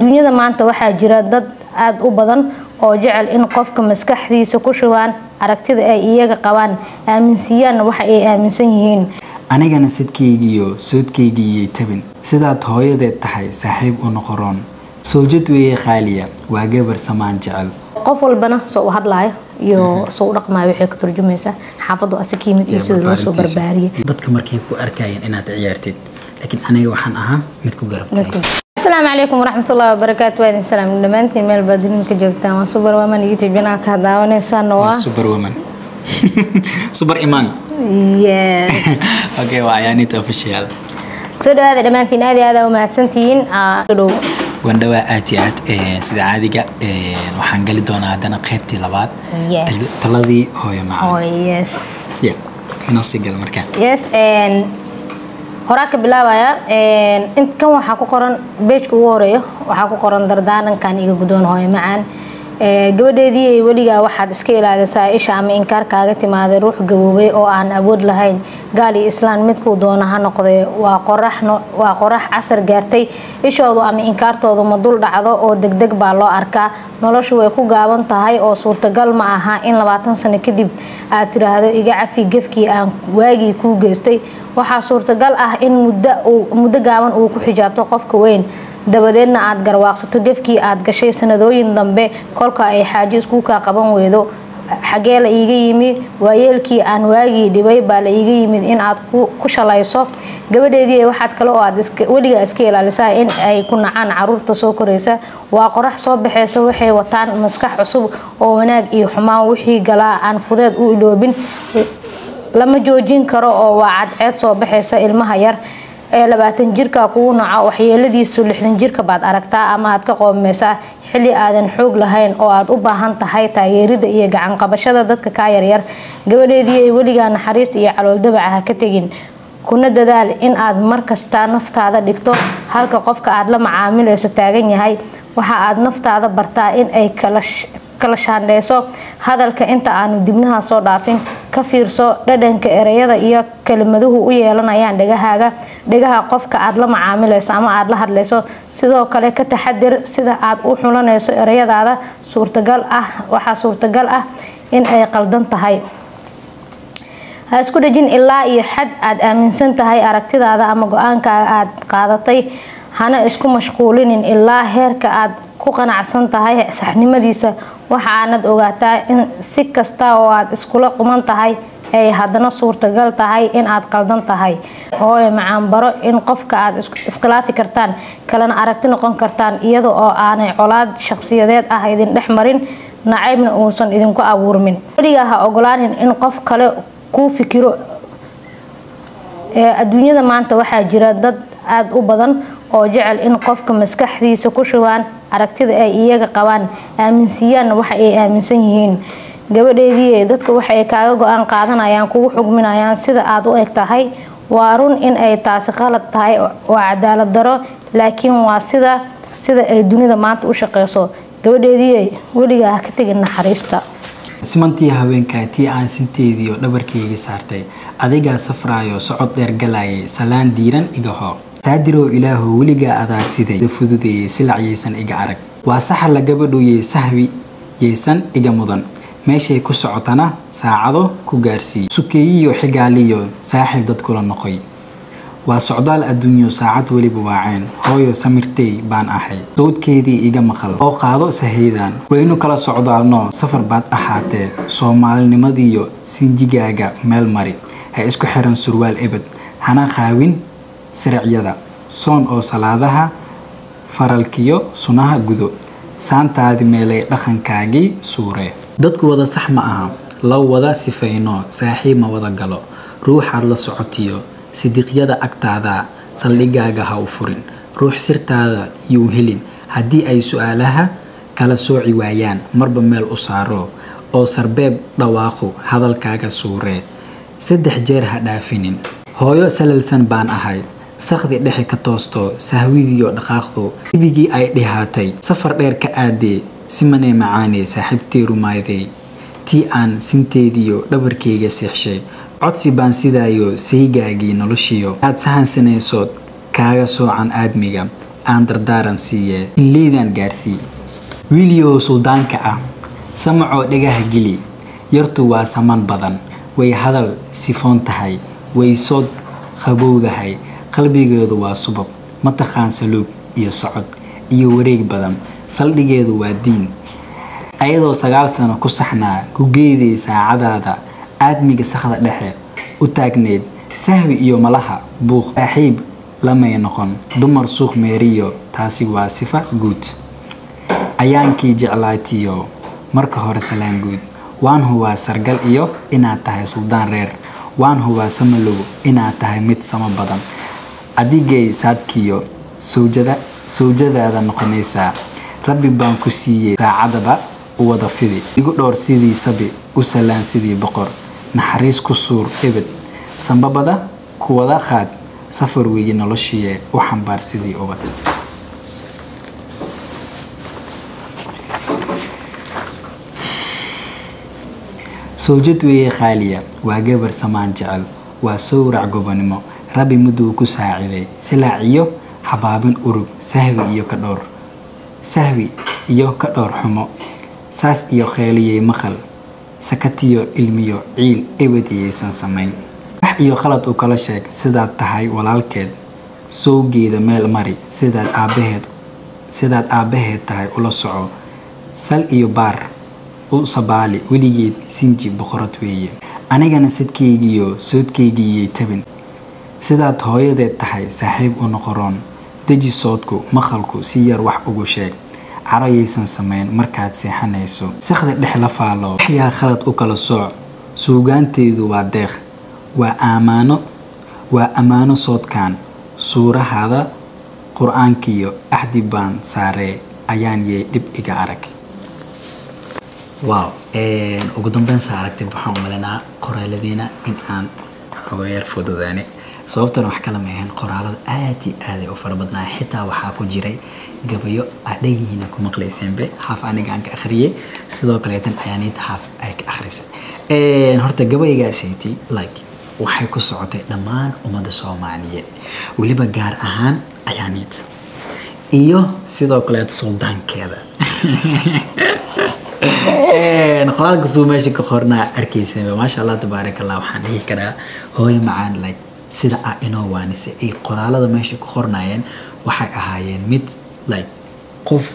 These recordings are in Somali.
Adduunyada maanta waxaa jira dad aad u badan oo jecel in qofka maskaxdiisa ku shubaan aragtida ay iyaga qabaan, aaminsiiyaan waxa ay aaminsan yihiin. anigana sidkaygiiyo soodkaygiiyay tabin. Sidaad hooyadeed tahay saaxiib u noqoroon. Sawjad weeye qaaliya waa gabar samaan jecel. Qof walbana soo u hadlaayo iyo soo u dhaqmaayo waxay ka turjumaysaa xaafadu asig yimid iyo sida loo soo barbaariyay. Dadka markay ku arkayeen inaad ciyaartid laakiin aniga waxaan ahaa mid ku garab asalaamu calaykum waraxmatullahi wabarakaatu waa idin salaam dhammaantiin meel baad idinka joogtaan. Waa super woman youtube janaalka had daawanaysaana waa? Super iman yes. Okay waa ayaanit official. Soo dhawaada dhammaantiin aad iyo aad aa u mahadsantihiin Aa, soo dhow. Wandhawaa aad iyo aad eh, sida caadiga eh, waxaan gali doonaa haddana qaybtii labaad. Yes. Tal- taladii hooyo oh macaan yes. Yeah, inoo sii gal markaa yes and horaa ka bilaabaya and in kan waxaa ku qoran beejka ugu horeeyo waxaa ku qoran dardaarankan iga guddoon hooyo macaan gabadheedii ay weligaa waxaad iska ilaalisaa isha ama inkaar kaaga timaaday ruux gaboobay oo aan awood lahayn. Gaal iyo islaan midkuu doona ha noqdee waa qorax casar gaartay. Ishoodu ama inkaartoodu ma dul dhacdo oo degdeg baa loo arkaa. Noloshu way ku gaaban tahay oo suurtagal ma aha in labaatan sano kadib aad tiraahdo iga cafi gefkii aan waagii kuu geystay. Waxaa suurtagal ah in muddo gaaban uu ku xijaabto qofka weyn dabadeedna aad garwaaqsato gefkii aad gashay sanadooyin dambe kolka ay xaajo isku kaa qaban weydo. Xagee la iiga yimid? Waayeelkii aan waagii dhibay baa la iiga yimid in aad ku shalayso. Gabadheedii waxaad kale oo aad weligaa iska ilaalisaa in ay ku nacaan carruurta soo koraysa. Waa qorax soo baxaysa waxay wataan maskax cusub oo wanaag iyo xumaan wixii galaa aan fudeed u iloobin. Lama joojin karo oo waa cadceed soo baxaysa ilmaha yar ee labaatan jirka kugu naco waxyeeladiisu lixdan jirka baad aragtaa ama aad ka qoomeysaa xilli aadan xoog lahayn oo aad u baahan tahay taageerida iyo gacan qabashada dadka kaa yaryar gabadheedii ay weligaa naxariis iyo calooldabaca ha ka tegin kuna dadaal in aad markasta naftaada dhigto halka qofka aad la macaamilayso taagan yahay. Waxa aad naftaada bartaa in ay kala shaandheyso hadalka inta aanu dibnaha soo dhaafin ka fiirso dhadhanka ereyada iyo kelimaduhu u yeelanayaan dhegahaaga. Dhegaha qofka aad la macaamilayso ama aad la hadlayso sidoo kale ka taxadir sida aad u xulanayso ereyadaada suurtagal ah. Waxaa suurtagal ah in ay qaldan tahay. Ha isku dhejin ilaa iyo xad aad aaminsan tahay aragtidaada ama go'aankaaga aad qaadatay. Hana isku mashquulinin ilaa heerka aad ku qanacsan tahay saxnimadiisa waxa aanad ogaataa in si kasta oo aad iskula quman tahay ay haddana suurtagal tahay in aad qaldan tahay. Hooyo macaan baro in qofka aad iskhilaafi kartaan kalena aragti noqon kartaan iyada oo aanay colaad shaqsiyadeed ah idin dhex marin nacaybna uusan idinku abuurmin. Weligaa ha ogolaanin in qof kale kuu fikiro adduunyada maanta waxaa jira dad aad u badan oo jecel in qofka maskaxdiisa ku shubaan aragtida ay iyaga qabaan aaminsiiyaan waxa ay aaminsan yihiin. Gabadheedii dadka waxa ay kaaga go'aan qaadanayaan kugu xugminayaan sida aad u eg tahay waa run in ay taasi qalad tahay waa cadaalad daro laakiin waa sida sida ay dunida maanta u shaqeyso. Gabadheedii weligaa ha ka tegin naxariista. Simantii haweenkaa tii aan sinteediiyo dhabarkayga saartay adigaa safraayo socod dheer galayay salaan diiran iga hoo saadiroo ilaahu weligaa adaa siday fududeeyey silacyaysan iga arag. Waa saxarla gabadhuyey sahwi yaysan iga mudan. Meeshay ku socotana saacado ku gaarsii sukeeyiyo xigaaliyo saaxiib dad kula noqoy. Waa socdaal adduunyo saacad weliba waaceen. Hooyo samirtey baan ahay. Sawdkeedii iga maqal. Oo qaado sahaydan waynu kala socdaalno safar baad ahaatee. Soomaalinimadiyo sinjigaaga meel mari. Ha isku xiran surwaal ebed. Hana qaawin siracyada soon oo salaadaha faralkiyo sunaha gudo saantaadi meelay dhaqankaagii suuree dadku wada sax ma aha la wada sifayno saaxiib ma wada galo ruuxaad la socotiyo sidiiqyada agtaada saldhigaaga ha u furin ruux sirtaada yuu helin haddii ay su'aalaha kala sooci waayaan marba meel u saaro oo sarbeeb dhawaaqu hadalkaaga suuree saddex jeer ha dhaafinin. Hooyo salalsan baan ahay sakdi dhexe ka toosto sahwidiyo dhaqaaqdu sibigii ay dhihaatay safar dheer ka aadee simanee macaanee saaxiibtee rumaydey tii aan sinteediyo dhabarkayga seexshay codsi baan sidaayo saygaagii noloshiyo aad sahansanaysood kaaga soocan aadmiga aan dardaaran siiye inleydaan gaarsii wiiliyow suldaanka ah samacoo dhagaha geli yartu waa saman badan way hadal sifoon tahay way sood qabowdahay qalbigeedu waa subab mataqaan saluug iyo socod iyo wareeg badan saldhigeedu waa diin. Ayadoo sagaal sano ku saxnaa gugeedii saacadaada aadmiga sakhda dhexe u taagneyd sahwi iyo malaha buuq saaxiib lamay noqon dumar suuq meeriyo taasi waa sifa guud. Ayaankii jeclaatiyo marka hore salaan guud. Waan hubaa sargal iyo inaad tahay suldaan reer. Waan hubaa samalow inaad tahay mid samo badan adigay saadkiyo sawjada sawjadaada noqonaysaa rabbi baan ku siiyey saacadaba u wada fidi. Igu dhowr sidii sabi u salaan sidii boqor. Naxariis ku suur ebed sambabada ku wada qaad. Safar weeye noloshiye u xambaar sidii ubad. Sawjad weeye khaaliya waa gabar samaan jecel. Waa sowrac gobonimo rabbi muduu ku saaciday silaac iyo xabaabin urug sahwi iyo ka dhowr sahwi iyo ka dhowr xumo saas iyo kheeliyey maqal sakatiyo ilmiyo ciil ebadiyaysan samayn. Wax iyo qalad u kala sheeg sidaad tahay walaalkeed sowgeeda meel mari sidaad aabbaheed sidaad aabbaheed tahay ula soco sal iyo baar u sabaali weligeed sinji boqorad weeye. Anigana sidkaygiyo soodkaygiiyay tabin sidaad hooyadeed tahay saaxiib u noqoroon deji soodku maqalku si yar wax ugu sheeg. Carayaysan samayn markaad seexanayso. Sakhda dhex la faalo. Waxyaa khalad u kala sooc. Suugaanteedu waa deeq. Waa ammaano waa ammaano soodkan suurahaada qur'aankiyo axdi baan saaree. Ayaan yey dhib iga arag. Wow ugu dambeyn saa aragtay waxaan umalinaa qoraaladiina in aan xogeer fududaane sababtan wax kala maahan qoraalada aad iyo aaday u fara badnaa xitaa waxaa ku jiray gabayo adhagihiina ku maqlayseenbe haaf aniga aan ka akhriyey sidoo kaleetan ayaaniinta haaf ay ka akhrisay horta gabaygaasaytii like waxay ku socotay dhammaan ummadda soomaaliyeed. Weliba gaar ahaan ayaaniinta iyo sidoo kaleeta suldaankeeda qoraalka suu meesha ka qornaa arkaysa maasha allah tabaarak allah waxaan dhihi karaa hooyo macaan like sida ah inoo waanisay ay qoraalada meesha ku qornayeen waxay ahaayeen mid like qof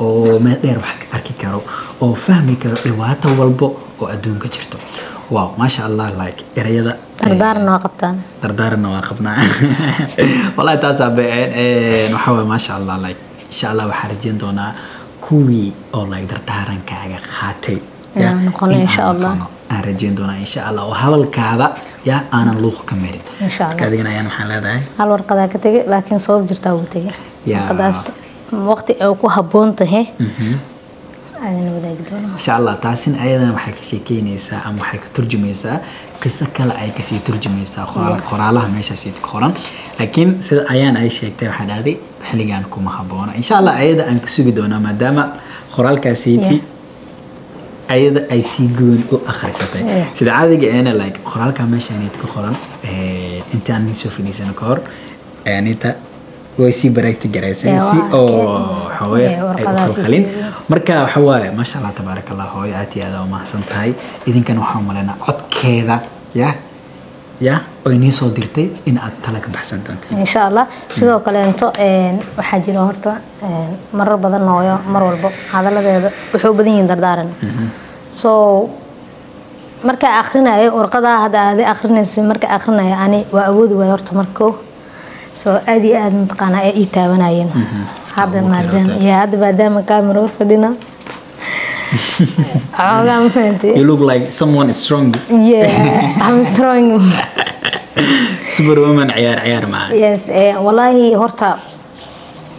oo meel dheer wax ka arki karo oo fahmi karo dhibaato walbo oo adduunka jirto. Wow maasha allah like erayada waa qabtaan. Dardaaranna waa qabnaa. Wallahi taasaa beeceen waxaa waye maasha allah like insha allah waxaan rajeyn doonaa kuwii oo like dardaarankaaga qaatay. Inaan rajeyn doonaa insha allah oo hadalkaada ya aanan luuq ka marin. Adigana ayaan waxaan leedahay. Hal warqadaa ka tegay laakiin sabab jirtaa ugu tegay Yaa. warqadaas waqti ay ku habboon tahay doonaa. Insha allah taasina ayadana waxay ka sheekeynaysaa ama waxay ka turjumaysaa. Qiso kale ay ka sii turjumaysaa. Qoraal- qoraalaha meeshaas ku qoran. Laakiin sida ayaan ay sheegtay waxaa dhahday xilligan kuma habboona. Insha allah ayada aan ka sugi doonaa maadaama qoraalkaasiiti ayada ay sii goon u akhrisatay Yeah. sida caadiga eena like qoraalka meeshaanid ku qoran eh, intaan nin soo fadhiisano ka hor ayaanita way sii baraagti garaysay. Yeah, si oo Yeah, ay u marka waxa waaye maasha allah tabaarak allah hooyo aad iyo aad aa umahadsan tahay idinkana waxaan umalaynaa codkeeda ya ya oy nii soo dirtay in aad tala ka baxsan doonto. Insha allah sidoo kaleento een, waxaa jira horta marar badan hooyo mar walbo hadaladeeda waxay u badan yihiin dardaaran. So markaa akhrinayo warqadaa hadda aaday akhrinaysa markaa akhrinayo ani waa awoodi waay horta marko so aad iyo aad mataqaanaa ay ii taabanayeen. Hadda Abuur maadaama ya hadda maadaama kaamira hor fadhina. Fahantay you look like someone is strong. Yeah I'm strong superwoman ciyaar ciyaar macaan yes eh, walaahi horta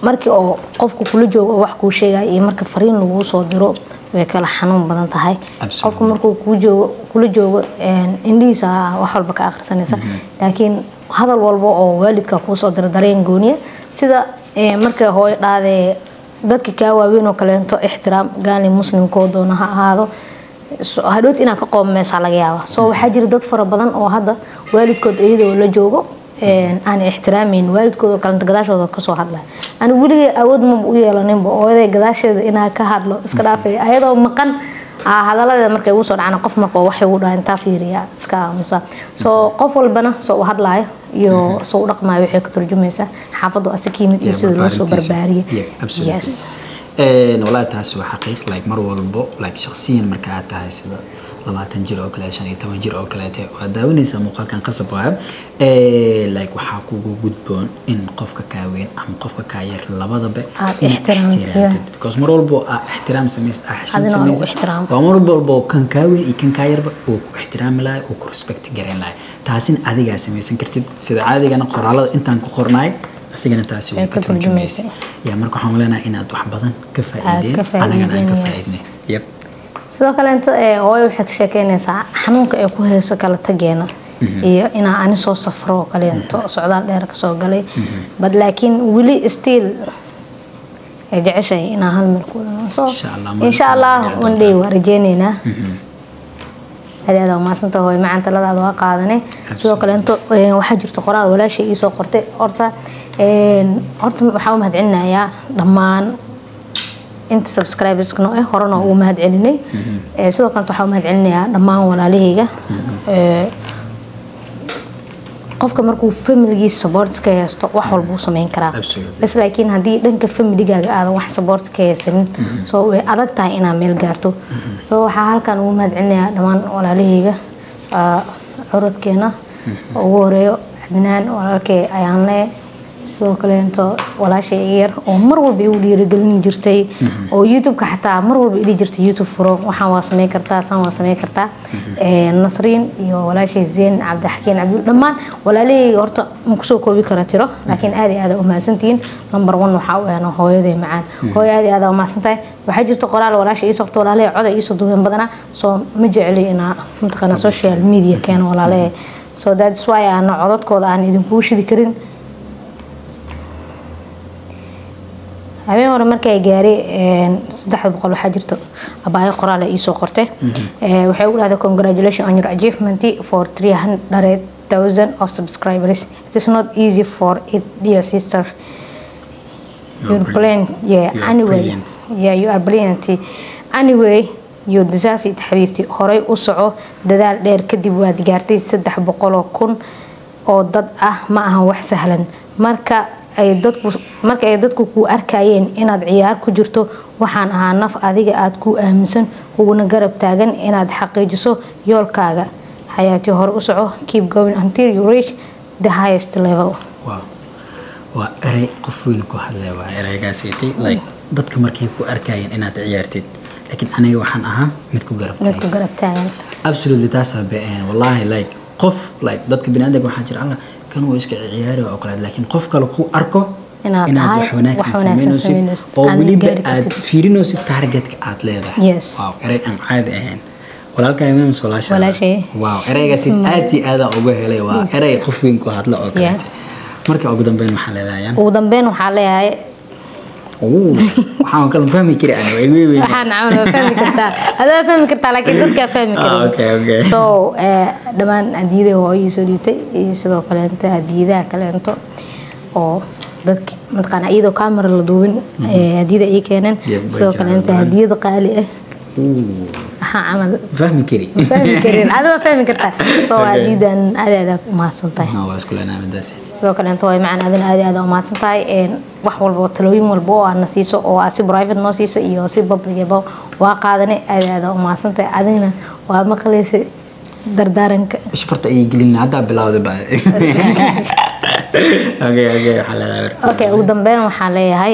markii oo qofku kula joogo oo wax kuu sheegaya iyo marka fariin laguu soo diro way kala xanuun badan tahay. Qofku markuu kuu joogo kula joogo een, indhihiisa wax walba ka akhrisanaysa. Laakiin hadal walba oo waalidka kuu soo diro dareen gooniya sida eh, markay hooyo dhaadee dadka kaa waaweyn oo kaleento ixtiraam gaali muslimkoo doona ha ahaado hadhowt inaad ka qoomeysaa laga yaaba so waxaa jira dad fara badan oo hadda waalidkood iyadoo la joogo een, aan ixtiraameyn waalidkooda kalenta gadaashooda ka soo hadlaya ani weligay awood maba u yeelaninba ooday gadaasheeda inaa ka hadlo iska dhaafay ayadoo maqan aa hadaladeeda markay ugu soo dhacana qof marka waxay ugu dhaha intaa fiiriya iska aamusa. Soo qof walbana soo u hadlaayo iyo soo u dhaqmaayo waxay ka turjumaysaa xaafadu asig yimid iyo sida loo soo barbaariyay yes. Walaahi taasi waa xaqiiq like mar walbo like shakhsiyan marka aad tahay sida labaatan jir oo kale shan iyo toban jir oo kaleete. Waad daawanaysaa muuqaalkan qasab waa like waxaa kugu gudboon in qofka kaa weyn ama qofka kaa yar labadaba because mar walbo aa ixtiraam samaysid aa xishmad Adina waa mar walbo kan kaa weyn iyo kan kaa yarba uu ku ixtiraami lahay uu ku respect garayn lahay. Taasina adigaa samaysan kartid. Sida caadigana qoraalada intaan ku qornaay asigana taasi way ka yaa marka waxaan leenahay inaad wax badan ka faa'iideen anagana aan ka faa'iidnay yep sidoo kale inta ee hooyo waxay ka sheekeynaysaa xanuunka ay ku hayso kala tageena iyo inaa ani soo safro oo kaleento socdaal dheer ka soo galay. Bad laakiin weli still ay jeceshahay inaa hal meel ku so Insha Allah, day waa rajeyneynaa adeeda maasanta hooy macaan taladaada waa qaadanay sidoo kale inta ee, waxaa jirta qoraal walaashay iisoo qortay. Horta een, horta waxaa u mahadcelinayaa dhammaan inta subscriberskano eh horena ugu mahad celinay sidoo kale waxaa u mahad celinayaa dhammaan walaalahayga Eh, qofka markuu familigiisa support ka haysto wax walbuu sameyn karaa. Bas laakiin haddii dhanka familigaaga aadan wax support ka haysanin soo way adag tahay inaad meel gaarto. Soo waxaa halkan ugu mahad celinayaa dhammaan walaalahayga ah, curadkeena ugu horeeyo cadnaan walaalkay ayaan le sidoo kaleento walaashay yar oo mar walba igu dhiirigelin jirtay oo youtube-ka xataa mar walba idhi jirtay youtube furo waxaan waa sameyn kartaa san waa sameyn kartaa. Eh, nasriin iyo walaashay zeen cabdixakiin cabdul dhammaan walaalahayga horta ma ku soo koobi kara tiro laakiin aad iyo aad u mahadsantihiin number one waxaa u eena hooyaday macaan. Hooyo aad iyo aad u mahadsantahay waxaa jirta qoraal walaasha ii socto walaalahay coda iisoo duuban badanaa soo ma jecli inaa mataqaana social media keeno walaalahay so that's why aana codadkooda aan idinkugu shidi karin habeen hore markay gaaray saddex boqol waxaa jirta abaayo qoraal ay iisoo qortay Eh, waxay ugu dhahday congratulations on your achievement for 300,000 of subscribers. It is not easy for it dear sister. You're brilliant. yeah anyway. brilliant. yeah you are brilliant. Anyway you deserve it xabiibti horey u soco dadaal dheer kadib waad gaartay saddex boqoloo kun oo dad ah. Ma ahan wax sahlan. Marka ay dadku marka ay dadku ku arkayeen inaad ciyaar ku jirto waxaan ahaa naf adiga aad ku aaminsan kuguna garab taagan inaad xaqiijiso yoolkaaga. Xayaati hore u soco keep going until you reach the highest level. Waa erey qof weyn ku hadlaya waa ereygaasaytay like dadka markay ku arkayeen inaad ciyaartid laakiin aniga waxaan ahaa mid ku garab dadku garab taagan. Absolutely taasaa been wallahi like qof like dadka biniaadamka waxaa jira kan wuu iska ciyaari oo kale laakiin qof kale ku arko Inaad wax wanaagsan sameynaysid oo weliba aad fiirinaysid targetka aad leedahay. Wow erey aan caadi ahayn. Walaalkaa imaams walaasha Walaashay. wow ereygaasi aad iyo aad aan uga helay waa erey qof weyn ku hadla oo Yeah. kale marka ugu dambeyn maxaa leedahay ugu dambeyn waxaa leeyahay waxaan kala fahmi kari ana way way way waxaan camal fahmi kartaa. Adaa fahmi kartaa laakiin dadkaa fahmi Ah, okay, okay. so eh, dhammaan hadiyada hooyii soo dhiibtay iyo sidoo kaleento hadiyadaha kaleento oo dadki mataqaana iyadoo camera la duubin eh, hadiyada ay keeneen. Sidoo jiraan. hadiyada qaali ah fahmi kari fahmi karin fahmi kartaa so Okay. hadiyadan aad aad u mahadsan tahay. Ah, waa isku leenahay midaasi sidoo kale inta way macaan adina aad aad u mahadsan tahay een, wax walba oo talooyin walba oo aad na siiso oo aad si private noo siiso iyo si publicaba waa qaadanay aad aad u mahadsan tahay. Adigna waa maqlaysa dardaaranka ishfarta ayay gelin haddaa leedahay okay ugu dambeyn waxaan leeyahay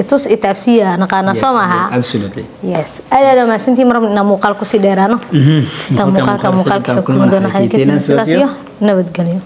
itus itaabsiya naqaana soo maaha yes aad iyo aad waa mahadsantihiin mar inaan muuqaal ku sii dheeraano intaan Muuqaalka muuqaalka muuqaalka muuqaalka kulman kulmi doono waxaa waxaan keenteenaa sidaas iyo nabadgelyo